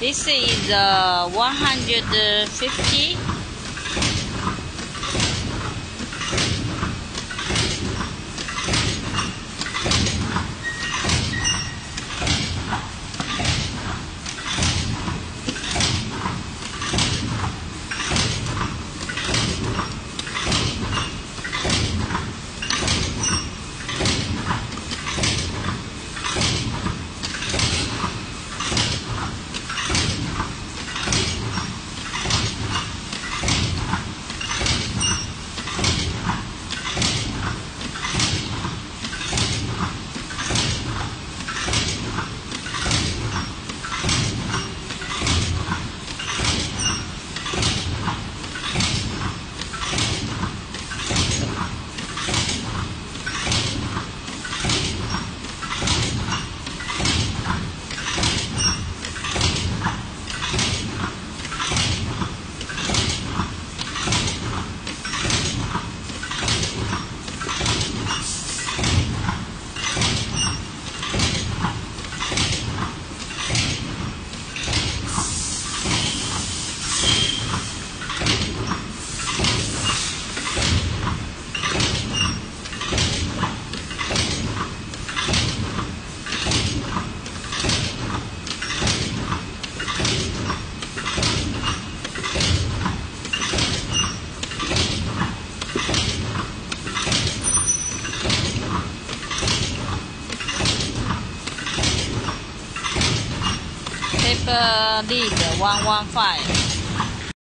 This is uh, 150. Paper lid, one one five.